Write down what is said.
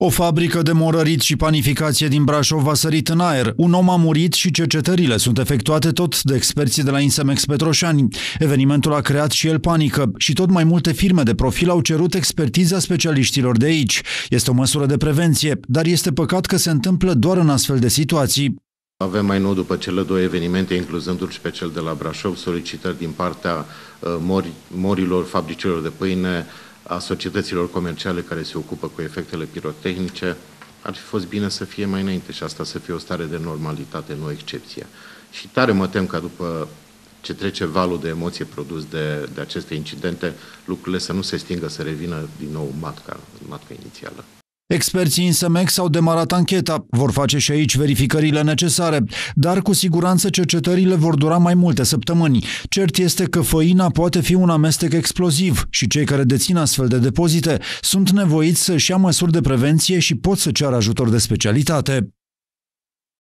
O fabrică de morărit și panificație din Brașov a sărit în aer. Un om a murit și cercetările sunt efectuate tot de experții de la Insemex Petroșani. Evenimentul a creat și el panică și tot mai multe firme de profil au cerut expertiza specialiștilor de aici. Este o măsură de prevenție, dar este păcat că se întâmplă doar în astfel de situații. Avem mai nou, după cele două evenimente, incluzându-l și pe cel de la Brașov, solicitări din partea uh, mori, morilor fabricilor de pâine, a societăților comerciale care se ocupă cu efectele pirotehnice, ar fi fost bine să fie mai înainte și asta să fie o stare de normalitate, nu o excepție. Și tare mă tem ca după ce trece valul de emoție produs de, de aceste incidente, lucrurile să nu se stingă, să revină din nou matca, matca inițială. Experții Insemex au demarat ancheta, vor face și aici verificările necesare, dar cu siguranță cercetările vor dura mai multe săptămâni. Cert este că făina poate fi un amestec exploziv și cei care dețin astfel de depozite sunt nevoiți să-și ia măsuri de prevenție și pot să ceară ajutor de specialitate.